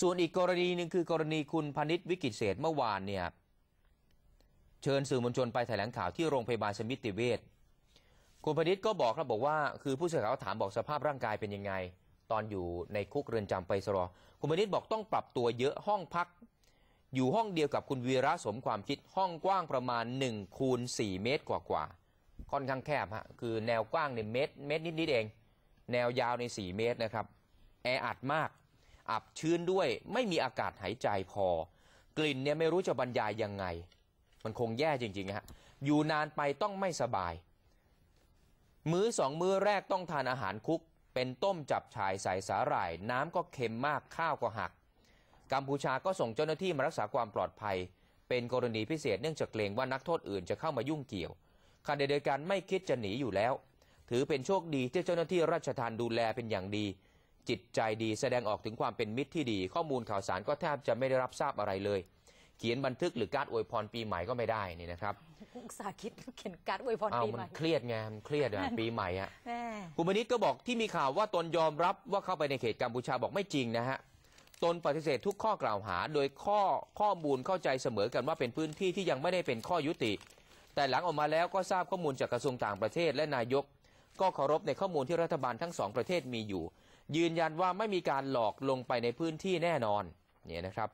ส่วนอีกกรณีหนึ่งคือกรณีคุณพนิษฐ์วิกิตเศษเมื่อวานเนี่ยเชิญสื่อมวลชนไปแถลงข่าวที่โรงพยาบาลสมิติเวชคุณพนิษฐ์ก็บอกครับบอกว่าคือผู้สื่อข่าวถามบอกสภาพร่างกายเป็นยังไง ตอนอยู่ในคุกเรือนจำไปสรอคุณพนิษฐ์บอกต้องปรับตัวเยอะห้องพัก อยู่ห้องเดียวกับคุณวีระสมความคิดห้องกว้างประมาณ1คูณ4เมตรกว่าๆค่อนข้างแคบฮะคือแนวกว้างในเมตรเมตรนิดๆเอง แนวยาวใน4เมตรนะครับแออัดมาก อับชื้นด้วย ไม่มีอากาศหายใจพอ กลิ่นเนี่ยไม่รู้จะบรรยายยังไง มันคงแย่จริงๆฮะอยู่นานไปต้องไม่สบาย มื้อสองมื้อแรกต้องทานอาหารคุก เป็นต้มจับฉายใส่สาหร่าย น้ำก็เค็มมากข้าวก็หัก กัมพูชาก็ส่งเจ้าหน้าที่มารักษาความปลอดภัย เป็นกรณีพิเศษเนื่องจากเกรงว่านักโทษอื่นจะเข้ามายุ่งเกี่ยวขณะเดียวกันไม่คิดจะหนีอยู่แล้ว ถือเป็นโชคดีที่เจ้าหน้าที่ราชทานดูแลเป็นอย่างดี จิตใจดีแสดงออกถึงความเป็นมิตรที่ดี ข้อมูลข่าวสารก็แทบจะไม่ได้รับทราบอะไรเลย เขียนบันทึกหรือการอวยพรปีใหม่ก็ไม่ได้นี่นะครับอุตสาห์คิดเขียนการ์ดอวยพรเอาปีมัใหนม่เครียดไงมันเครียดอะปีใหม่อะแม่คุณมณิตก็บอกที่มีข่าวว่าตนยอมรับว่าเข้าไปในเขตกัมพูชาบอกไม่จริงนะฮะตนปฏิเสธทุกข้อกล่าวหา โดยข้อข้อมูลเข้าใจเสมอกันว่าเป็นพื้นที่ที่ยังไม่ได้เป็นข้อยุติ แต่หลังออกมาแล้วก็ทราบข้อมูลจากกระทรวงต่างประเทศและนายก ก็เคารพในข้อมูลที่รัฐบาลทั้งสองประเทศมีอยู่ ยืนยันว่าไม่มีการหลอกลงไปในพื้นที่แน่นอนเนี่ยนะครับ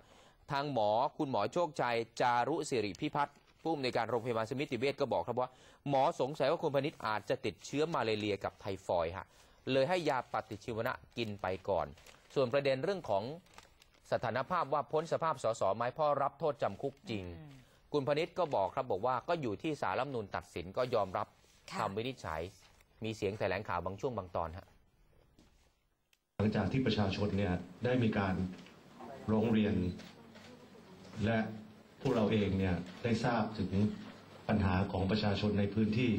ทางหมอคุณหมอโชคชัยจารุสิริพิพัฒน์ผู้อำนวยการโรงพยาบาลสมิติเวชก็บอกครับว่า หมอสงสัยว่าคุณพนิษฐ์อาจจะติดเชื้อมาเลเรียกับไทฟอยด์ฮะเลยให้ยาปฏิชีวนะกินไปก่อน ส่วนประเด็นเรื่องของสถานภาพว่าพ้นสภาพสสไหมเพ่อรับโทษจำคุกจริง คุณพนิษฐ์ก็บอกครับบอกว่าก็อยู่ที่สารรัฐธรรมนูญตัดสินก็ยอมรับค่ะคำวินิจฉัย มีเสียงแถลงข่าวบางช่วงบางตอนฮะ หลังจากที่ประชาชนเนี่ยได้มีการร้องเรียน และพวกเราเองเนี่ยได้ทราบถึงปัญหาของประชาชนในพื้นที่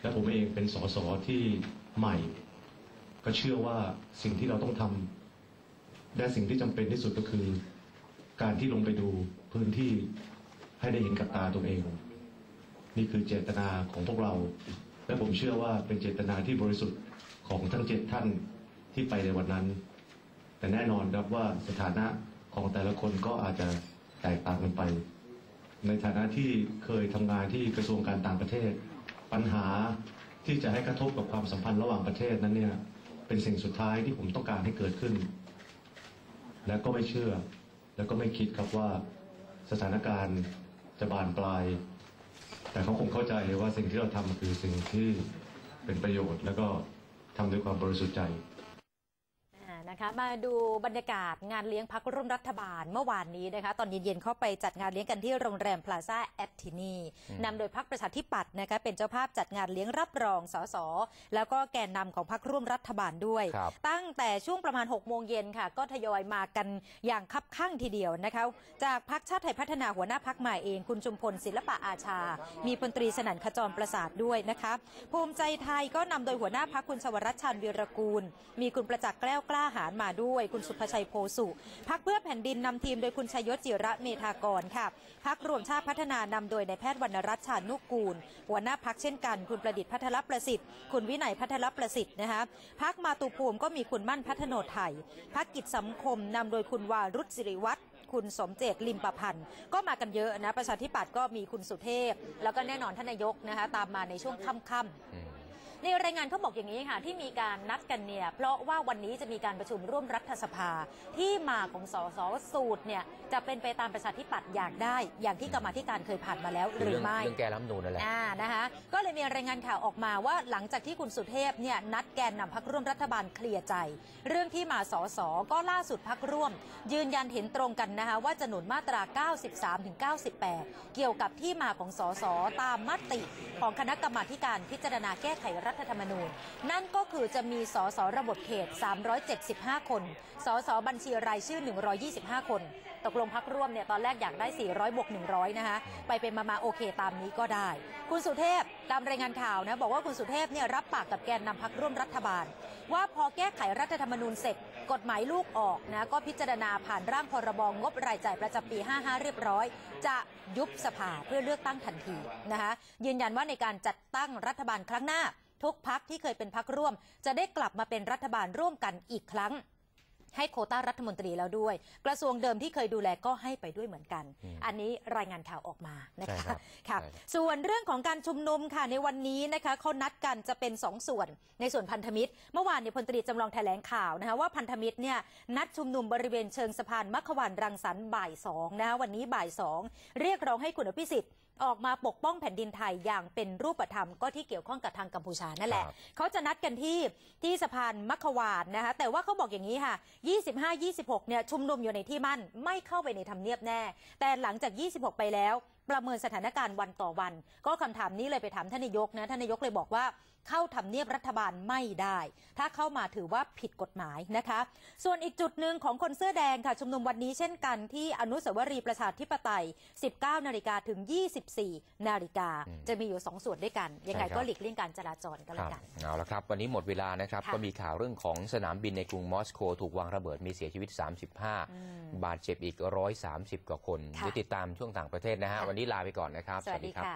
และผมเองเป็นสสที่ใหม่ ก็เชื่อว่าสิ่งที่เราต้องทำและสิ่งที่จำเป็นที่สุดก็คือ การที่ลงไปดูพื้นที่ให้ได้เห็นกับตาตัวเอง นี่คือเจตนาของพวกเรา และผมเชื่อว่าเป็นเจตนาที่บริสุทธิ์ของทั้งเจ็ดท่าน ที่ไปในวันนั้น แต่แน่นอนครับว่าสถานะของแต่ละคนก็อาจจะแตกต่างกันไป ในฐานะที่เคยทำงานที่กระทรวงการต่างประเทศ ปัญหาที่จะให้กระทบกับความสัมพันธ์ระหว่างประเทศนั้นเนี่ยเป็นสิ่งสุดท้ายที่ผมต้องการให้เกิดขึ้น และก็ไม่เชื่อ แล้วก็ไม่คิดครับว่าสถานการณ์จะบานปลาย แต่เขาคงเข้าใจว่าสิ่งที่เราทำคือสิ่งที่เป็นประโยชน์ แล้วก็ทำด้วยความบริสุทธิ์ใจ นะคะมาดูบรรยากาศงานเลี้ยงพักร่วมรัฐบาลเมื่อวานนี้นะคะตอนเย็นๆเข้าไปจัดงานเลี้ยงกันที่โรงแรมพลาซ่าแอตทินีนำโดยพรรคประชาธิปัตย์นะคะเป็นเจ้าภาพจัดงานเลี้ยงรับรองสสแล้วก็แกนนำของพรรคร่วมรัฐบาลด้วยครับตั้งแต่ช่วงประมาณ6โมงเย็นค่ะ ก็ทยอยมากันอย่างคับคั่งทีเดียวนะคะจากพรรคชาติไทยพัฒนาหัวหน้าพรรคใหม่เองคุณชุมพลศิลปอาชา มีพลตรีสนั่นขจรประศาสน์ด้วยนะคะภูมิใจไทยก็นำโดยหัวหน้าพรรคคุณชวรัตน์ชาญวีรกูล มีคุณประจักษ์แกล้วกล้าหาญมาด้วย คุณศุภชัยโพธิ์สุพรรคเพื่อแผ่นดินนำทีมโดยคุณไชยยศจิรเมธากรค่ะพักรวมชาติพัฒนานำโดยนายแพทย์วรรณรัตน์ชานุกูล หัวหน้าพักเช่นกัน คุณประดิษฐ์พัทรประสิทธิ์ คุณวินัยพัทรประสิทธิ์นะคะพักมาตุภูมิก็มีคุณมั่นพัฒโนไทยพักกิจสังคมนำโดยคุณวารุษศิริวัตรคุณสมเจตลิมประพันธ์ก็มากันเยอะนะ ประชาธิปัตย์ก็มีคุณสุเทพ แล้วก็แน่นอนท่านนายกนะคะตามมาในช่วงค่ำๆ ในรายงานเขาบอกอย่างนี้ค่ะ ที่มีการนัดกันเนี่ยเพราะว่าวันนี้จะมีการประชุมร่วมรัฐสภา ที่มาของสสสูตรเนี่ยจะเป็นไปตามประชาธิปัตย์อยากได้ อย่างที่กรรมาธิการเคยผ่านมาแล้วหรือไม่เรื่องแก้รัฐธรรมนูญนั่นแหละอ่านะคะก็เลยมีรายงานข่าวออกมาว่าหลังจากที่คุณสุเทพเนี่ยนัดแกนนำพักร่วมรัฐบาลเคลียร์ใจ เรื่องที่มาสสก็ล่าสุดพักร่วม ยืนยันเห็นตรงกันนะคะว่าจะหนุนมาตรา 93ถึง98 เกี่ยวกับที่มาของสสตามมติของคณะกรรมาธิการพิจารณาแก้ไขรัฐฐธรรมนูญ นั่นก็คือจะมีสสระบบเขต 375 คน สสบัญชีรายชื่อ 125 คน ตกลงพักร่วมเนี่ยตอนแรกอยากได้ 400 บวก 100 นะคะ ไปเป็นมามาโอเคตามนี้ก็ได้ คุณสุเทพตามรายงานข่าวนะบอกว่าคุณสุเทพเนี่ยรับปากกับแกนนำพักร่วมรัฐบาล ว่าพอแก้ไขรัฐธรรมนูญเสร็จกฎหมายลูกออกนะก็พิจารณาผ่านร่างพรบงบรายจ่ายประจำปี 55 เรียบร้อย จะยุบสภาเพื่อเลือกตั้งทันทีนะคะยืนยันว่าในการจัดตั้งรัฐบาลครั้งหน้า ทุกพักที่เคยเป็นพักร่วม จะได้กลับมาเป็นรัฐบาลร่วมกันอีกครั้ง ให้โควต้ารัฐมนตรีแล้วด้วย กระทรวงเดิมที่เคยดูแลก็ให้ไปด้วยเหมือนกันอืมอันนี้รายงานข่าวออกมานะใช่คะครับค่ะใช่ครับส่วนเรื่องของการชุมนุมค่ะในวันนี้นะคะเขานัดกันจะเป็น2ส่วนในส่วนพันธมิตร เมื่อวานเนี่ยพลตรีจำลองแถลงข่าวนะคะว่าพันธมิตรเนี่ยนัดชุมนุมบริเวณเชิงสะพานมัขวันรังสรรค์บ่ายสองนะคะวันนี้บ่ายสองเรียกร้องให้คุณอภิสิทธิ์ออกมาปกป้องแผ่นดินไทยอย่างเป็นรูปธรรมก็ที่เกี่ยวข้องกับทางกัมพูชานั่นแหละครับเขาจะนัดกันที่ที่สะพานมัขวานนะคะแต่ว่าเขาบอกอย่างนี้ค่ะ 25-26 เนี่ยชุมนุมอยู่ในที่มั่นไม่เข้าไปในทำเนียบแน่ แต่หลังจาก 26 ไปแล้ว ประเมินสถานการณ์วันต่อวัน ก็คำถามนี้เลยไปถามท่านนายกนะท่านนายกเลยบอกว่าเข้าทำเนียบรัฐบาลไม่ได้ ถ้าเข้ามาถือว่าผิดกฎหมายนะคะ ส่วนอีกจุดหนึ่งของคนเสื้อแดงค่ะชุมนุมวันนี้เช่นกันที่อนุสาวรีย์ประชาธิปไตย 19 นาฬิกาถึง 24 นาฬิกาอืมจะมีอยู่ 2 ส่วนด้วยกัน ยังไงใช่ครับก็หลีกเลี่ยงการจราจรก็คแล้วรับกัน เอาละครับ วันนี้หมดเวลานะครับค่ะก็มีข่าวเรื่องของสนามบินในกรุงมอสโกถูกวางระเบิดมีเสียชีวิตอืม35 บาดเจ็บอีก 130 กว่าคนค่ะเดี๋ยวติดตามช่วงต่างประเทศนะฮะค่ะวันนี้ลาไปก่อนนะครับ สวัสดีค่ะ